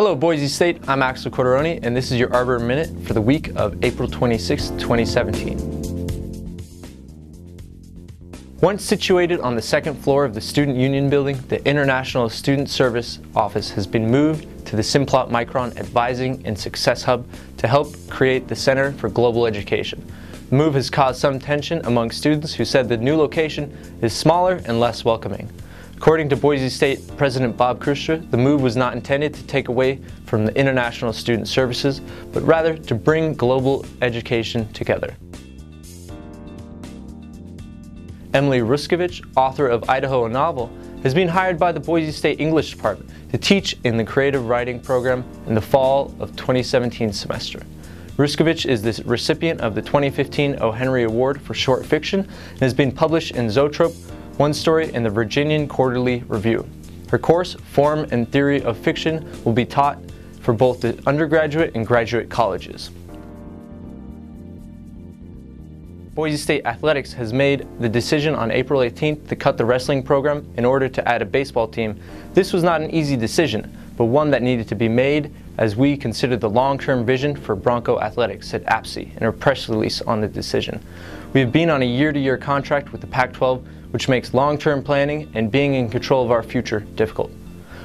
Hello Boise State, I'm Axel Corderoni and this is your Arbiter Minute for the week of April 26, 2017. Once situated on the second floor of the Student Union Building, the International Student Service Office has been moved to the Simplot Micron Advising and Success Hub to help create the Center for Global Education. The move has caused some tension among students who said the new location is smaller and less welcoming. According to Boise State President Bob Kustra, the move was not intended to take away from the International Student Services, but rather to bring global education together. Emily Ruskovich, author of Idaho a Novel, has been hired by the Boise State English Department to teach in the creative writing program in the fall of 2017 semester. Ruskovich is the recipient of the 2015 O. Henry Award for Short Fiction and has been published in Zoetrope, one story in the Virginian Quarterly Review. Her course, Form and Theory of Fiction, will be taught for both the undergraduate and graduate colleges. Boise State Athletics has made the decision on April 18th to cut the wrestling program in order to add a baseball team. This was not an easy decision, but one that needed to be made as we consider the long-term vision for Bronco Athletics, said Apsey in a press release on the decision. We have been on a year-to-year -year contract with the Pac-12 which makes long-term planning and being in control of our future difficult.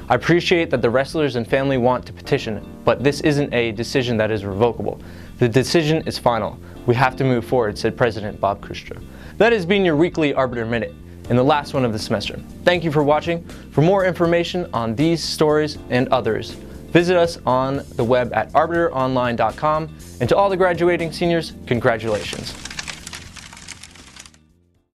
I appreciate that the wrestlers and family want to petition, but this isn't a decision that is revocable. The decision is final. We have to move forward, said President Bob Kustra. That has been your weekly Arbiter Minute and the last one of the semester. Thank you for watching. For more information on these stories and others, visit us on the web at arbiteronline.com. And to all the graduating seniors, congratulations.